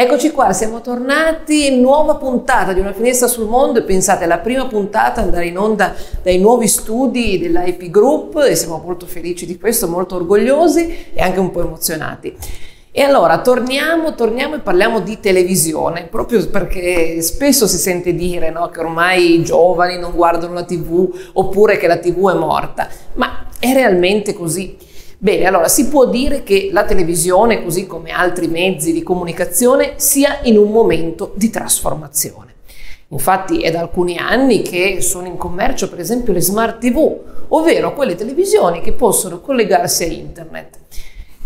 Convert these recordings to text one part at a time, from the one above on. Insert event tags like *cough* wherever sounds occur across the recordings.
Eccoci qua, siamo tornati, nuova puntata di Una finestra sul mondo e pensate, la prima puntata andare in onda dai nuovi studi dell'IP Group e siamo molto felici di questo, molto orgogliosi e anche un po' emozionati. E allora torniamo, torniamo e parliamo di televisione, proprio perché spesso si sente dire no, che ormai i giovani non guardano la tv oppure che la tv è morta, ma è realmente così? Bene, allora si può dire che la televisione, così come altri mezzi di comunicazione, sia in un momento di trasformazione. Infatti è da alcuni anni che sono in commercio per esempio le smart TV, ovvero quelle televisioni che possono collegarsi a internet.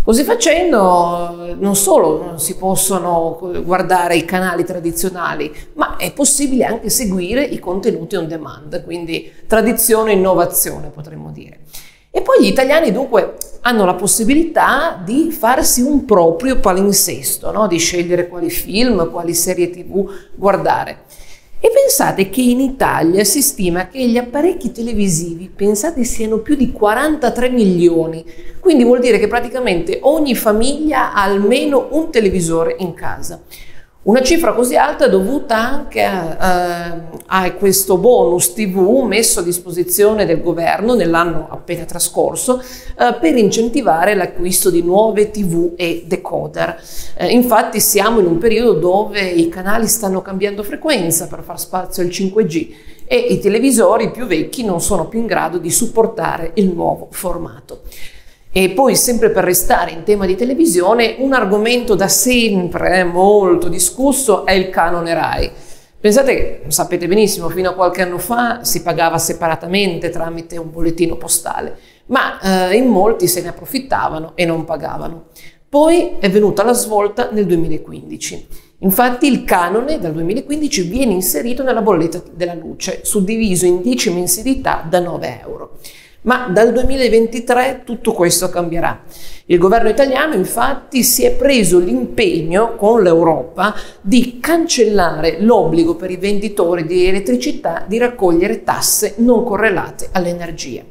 Così facendo non solo si possono guardare i canali tradizionali, ma è possibile anche seguire i contenuti on demand, quindi tradizione e innovazione potremmo dire. E poi gli italiani dunque hanno la possibilità di farsi un proprio palinsesto, no? di scegliere quali film, quali serie tv guardare. E pensate che in Italia si stima che gli apparecchi televisivi, pensate, siano più di 43 milioni, quindi vuol dire che praticamente ogni famiglia ha almeno un televisore in casa. Una cifra così alta è dovuta anche a, a, questo bonus TV messo a disposizione del governo nell'anno appena trascorso eh, per incentivare l'acquisto di nuove TV e decoder. Eh, infatti siamo in un periodo dove i canali stanno cambiando frequenza per far spazio al 5G e i televisori più vecchi non sono più in grado di supportare il nuovo formato. E poi, sempre per restare in tema di televisione, un argomento da sempre eh, molto discusso è il canone RAI. Pensate che, sapete benissimo, fino a qualche anno fa si pagava separatamente tramite un bollettino postale, ma eh, in molti se ne approfittavano e non pagavano. Poi è venuta la svolta nel 2015. Infatti il canone dal 2015 viene inserito nella bolletta della luce, suddiviso in 10 mensilità da 9 euro. Ma dal 2023 tutto questo cambierà. Il governo italiano infatti si è preso l'impegno con l'Europa di cancellare l'obbligo per i venditori di elettricità di raccogliere tasse non correlate all'energia.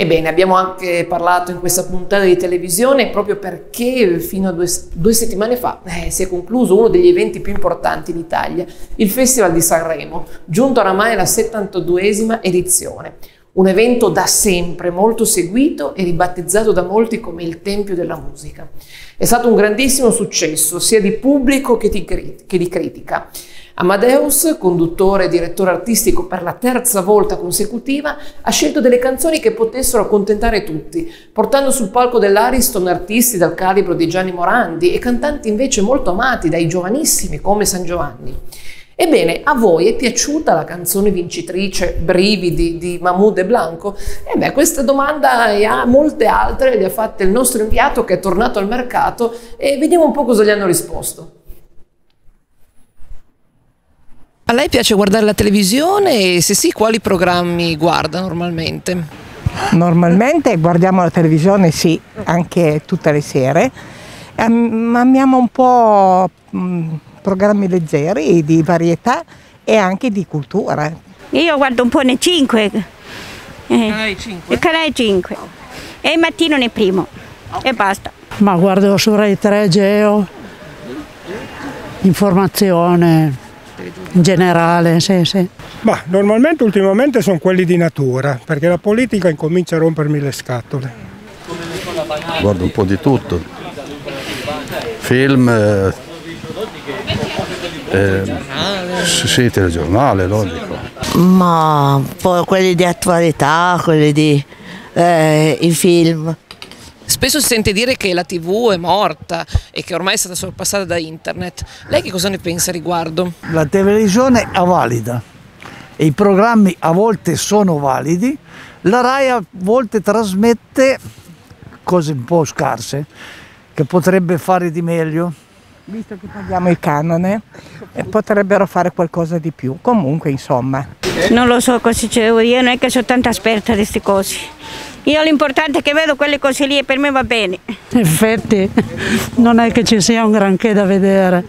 Ebbene, abbiamo anche parlato in questa puntata di televisione proprio perché fino a due, due settimane fa eh, si è concluso uno degli eventi più importanti in Italia, il Festival di Sanremo, giunto oramai alla 72esima edizione. Un evento da sempre molto seguito e ribattezzato da molti come il Tempio della Musica. È stato un grandissimo successo sia di pubblico che di, che di critica. Amadeus, conduttore e direttore artistico per la terza volta consecutiva, ha scelto delle canzoni che potessero accontentare tutti, portando sul palco dell'Ariston artisti dal calibro di Gianni Morandi e cantanti invece molto amati dai giovanissimi come San Giovanni. Ebbene, a voi è piaciuta la canzone vincitrice Brividi di Mahmoud e Blanco? E beh, questa domanda e a molte altre le ha fatte il nostro inviato che è tornato al mercato e vediamo un po' cosa gli hanno risposto. A lei piace guardare la televisione e se sì, quali programmi guarda normalmente? Normalmente guardiamo la televisione, sì, anche tutte le sere. Amiamo un po' mm, programmi leggeri di varietà e anche di cultura. Io guardo un po' nei 5. Canale 5? Il canale 5. E il mattino nel primo. Okay. E basta. Ma guardo su Rai 3 Geo, informazione in generale, sì, sì. Ma normalmente ultimamente sono quelli di natura, perché la politica incomincia a rompermi le scatole. Guardo un po' di tutto. Film, eh, sì, telegiornale, logico. Ma poi quelli di attualità, quelli di eh, i film. Spesso si sente dire che la TV è morta e che ormai è stata sorpassata da internet. Lei che cosa ne pensa riguardo? La televisione è valida e i programmi a volte sono validi. La RAI a volte trasmette cose un po' scarse che potrebbe fare di meglio visto che paghiamo il canone, eh, potrebbero fare qualcosa di più. Comunque, insomma. Non lo so cosa c'è, io non è che sono tanto esperta di queste cose. Io l'importante è che vedo quelle cose lì e per me va bene. In effetti non è che ci sia un granché da vedere,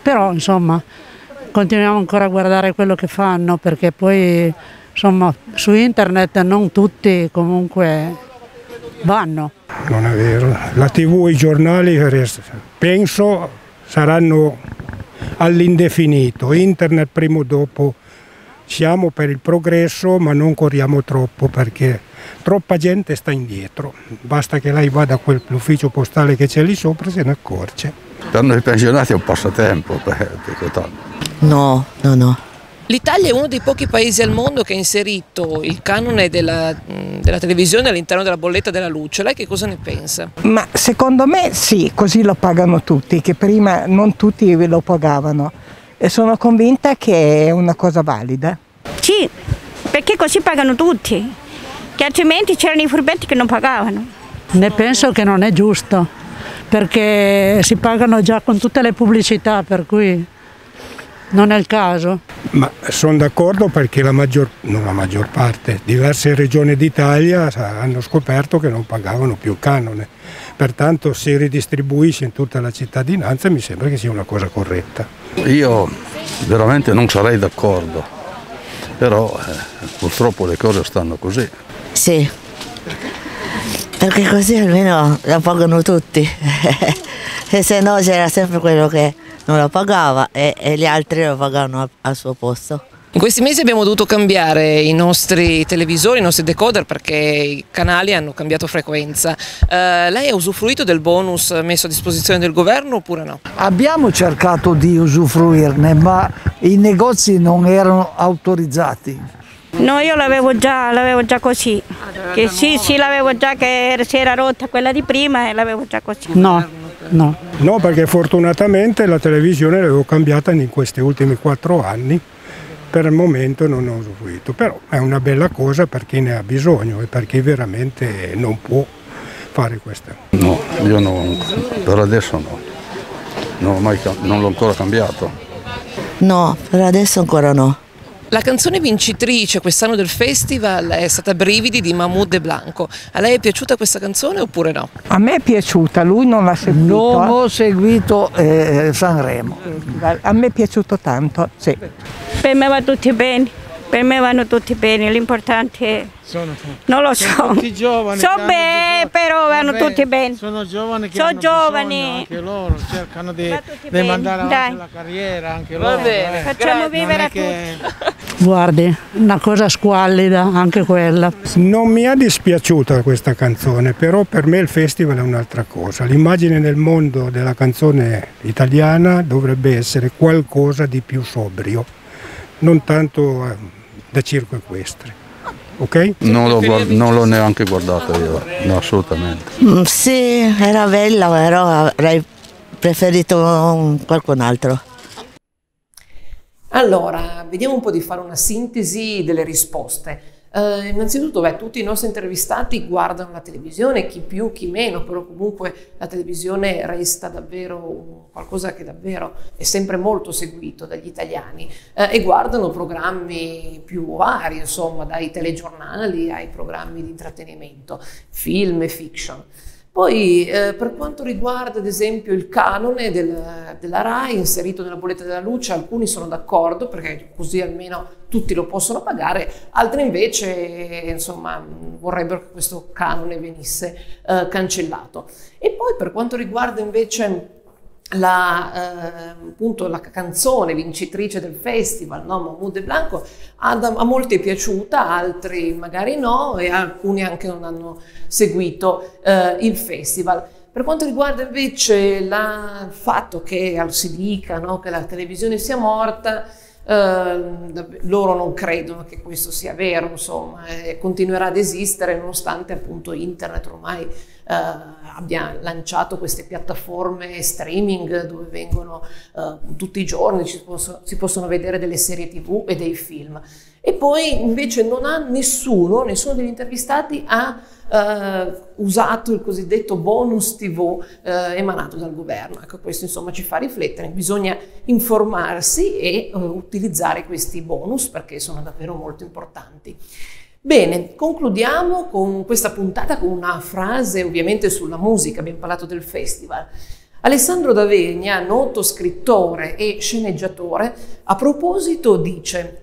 però insomma continuiamo ancora a guardare quello che fanno perché poi insomma su internet non tutti comunque vanno. Non è vero, la tv e i giornali penso saranno all'indefinito, internet prima o dopo. Siamo per il progresso ma non corriamo troppo perché troppa gente sta indietro, basta che lei vada a quell'ufficio postale che c'è lì sopra e se ne accorge. Per noi pensionati è un passatempo, dico tanto. No, no, no. L'Italia è uno dei pochi paesi al mondo che ha inserito il canone della, della, televisione all'interno della bolletta della luce. Lei che cosa ne pensa? Ma secondo me sì, così lo pagano tutti, che prima non tutti lo pagavano. E sono convinta che è una cosa valida. Sì, perché così pagano tutti, che altrimenti c'erano i furbetti che non pagavano. Ne penso che non è giusto, perché si pagano già con tutte le pubblicità, per cui non è il caso. Ma sono d'accordo perché la maggior, non la maggior parte, diverse regioni d'Italia hanno scoperto che non pagavano più canone. Pertanto se ridistribuisce in tutta la cittadinanza mi sembra che sia una cosa corretta. Io veramente non sarei d'accordo, però eh, purtroppo le cose stanno così. Sì, perché così almeno la pagano tutti. *laughs* e se no c'era sempre quello che non la pagava e, e gli altri lo pagavano al, al suo posto. In questi mesi abbiamo dovuto cambiare i nostri televisori, i nostri decoder perché i canali hanno cambiato frequenza. Eh, lei ha usufruito del bonus messo a disposizione del governo oppure no? Abbiamo cercato di usufruirne ma i negozi non erano autorizzati. No, io l'avevo già, l'avevo già così. Che sì, sì, l'avevo già che si era rotta quella di prima e l'avevo già così. No. No. No, perché fortunatamente la televisione l'avevo cambiata in questi ultimi quattro anni, per il momento non ho usufruito, però è una bella cosa per chi ne ha bisogno e per chi veramente non può fare questa. No, io non, per adesso no, non, mai, non l'ho ancora cambiato. No, per adesso ancora no. La canzone vincitrice quest'anno del festival è stata Brividi di Mahmoud e Blanco. A lei è piaciuta questa canzone oppure no? A me è piaciuta, lui non l'ha seguito. Non ho seguito eh, Sanremo. A me è piaciuto tanto, sì. Per me va tutti bene per me vanno tutti bene, l'importante è... Sono, non lo so. Sono tutti giovani. So bene, però vanno Vabbè, tutti bene. Sono giovani che sono hanno giovani. anche loro, cercano di, di mandare avanti la carriera anche loro. Va bene, facciamo vivere a che... tutti. Guardi, una cosa squallida anche quella. Non mi è dispiaciuta questa canzone, però per me il festival è un'altra cosa. L'immagine nel mondo della canzone italiana dovrebbe essere qualcosa di più sobrio, non tanto eh, da circo equestre. Ok? Non l'ho, guard- non l'ho neanche guardata io, no, assolutamente. Mm, sì, era bella, però avrei preferito qualcun altro. Allora, vediamo un po' di fare una sintesi delle risposte. Uh, innanzitutto, beh, tutti i nostri intervistati guardano la televisione, chi più, chi meno, però comunque la televisione resta davvero qualcosa che davvero è sempre molto seguito dagli italiani uh, e guardano programmi più vari, insomma, dai telegiornali ai programmi di intrattenimento, film e fiction. Poi eh, per quanto riguarda ad esempio il canone del, della RAI inserito nella bolletta della luce, alcuni sono d'accordo perché così almeno tutti lo possono pagare, altri invece insomma, vorrebbero che questo canone venisse eh, cancellato. E poi per quanto riguarda invece la, eh, appunto, la canzone vincitrice del festival, no? Mahmoud e Blanco, a, a molti è piaciuta, altri magari no e alcuni anche non hanno seguito eh, il festival. Per quanto riguarda invece il fatto che si dica no, che la televisione sia morta, eh, loro non credono che questo sia vero, insomma, e continuerà ad esistere nonostante appunto internet ormai eh, abbia lanciato queste piattaforme streaming dove vengono eh, tutti i giorni, si possono, si possono vedere delle serie tv e dei film. E poi invece non ha nessuno, nessuno degli intervistati ha eh, usato il cosiddetto bonus TV eh, emanato dal governo. Ecco, questo insomma ci fa riflettere, bisogna informarsi e uh, utilizzare questi bonus perché sono davvero molto importanti. Bene, concludiamo con questa puntata con una frase ovviamente sulla musica, abbiamo parlato del festival. Alessandro D'Avegna, noto scrittore e sceneggiatore, a proposito dice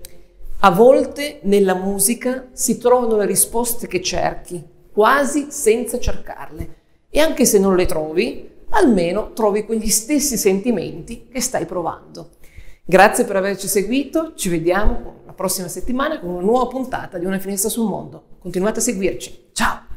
a volte nella musica si trovano le risposte che cerchi, quasi senza cercarle. E anche se non le trovi, almeno trovi quegli stessi sentimenti che stai provando. Grazie per averci seguito, ci vediamo la prossima settimana con una nuova puntata di Una finestra sul mondo. Continuate a seguirci. Ciao!